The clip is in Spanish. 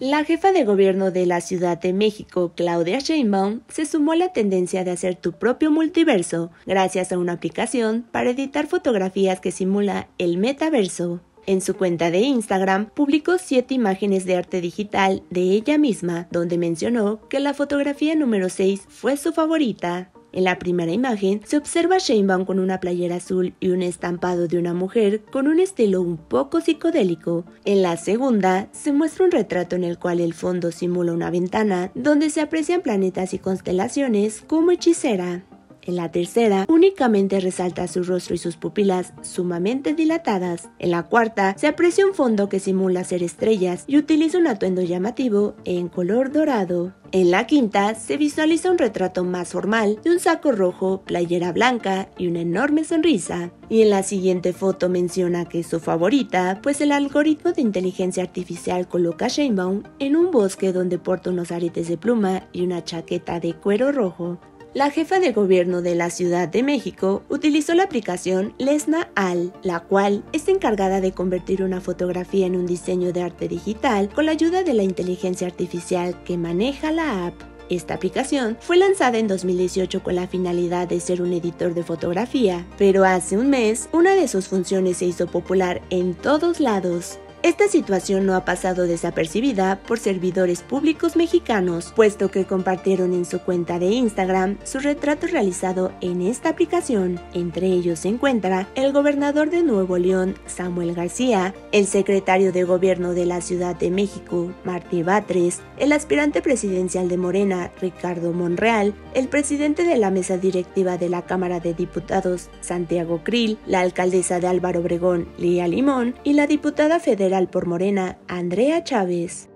La jefa de gobierno de la Ciudad de México, Claudia Sheinbaum, se sumó a la tendencia de hacer tu propio multiverso gracias a una aplicación para editar fotografías que simula el metaverso. En su cuenta de Instagram publicó siete imágenes de arte digital de ella misma, donde mencionó que la fotografía número 6 fue su favorita. En la primera imagen se observa a Sheinbaum con una playera azul y un estampado de una mujer con un estilo un poco psicodélico. En la segunda se muestra un retrato en el cual el fondo simula una ventana donde se aprecian planetas y constelaciones como hechicera. En la tercera, únicamente resalta su rostro y sus pupilas sumamente dilatadas. En la cuarta, se aprecia un fondo que simula ser estrellas y utiliza un atuendo llamativo en color dorado. En la quinta, se visualiza un retrato más formal de un saco rojo, playera blanca y una enorme sonrisa. Y en la siguiente foto menciona que es su favorita, pues el algoritmo de inteligencia artificial coloca a Sheinbaum en un bosque donde porta unos aretes de pluma y una chaqueta de cuero rojo. La jefa de gobierno de la Ciudad de México utilizó la aplicación Lesna Al, la cual está encargada de convertir una fotografía en un diseño de arte digital con la ayuda de la inteligencia artificial que maneja la app. Esta aplicación fue lanzada en 2018 con la finalidad de ser un editor de fotografía, pero hace un mes una de sus funciones se hizo popular en todos lados. Esta situación no ha pasado desapercibida por servidores públicos mexicanos, puesto que compartieron en su cuenta de Instagram su retrato realizado en esta aplicación. Entre ellos se encuentra el gobernador de Nuevo León, Samuel García, el secretario de gobierno de la Ciudad de México, Martí Batres, el aspirante presidencial de Morena, Ricardo Monreal, el presidente de la mesa directiva de la Cámara de Diputados, Santiago Krill, la alcaldesa de Álvaro Obregón, Lía Limón, y la diputada federal por Morena, Andrea Chávez.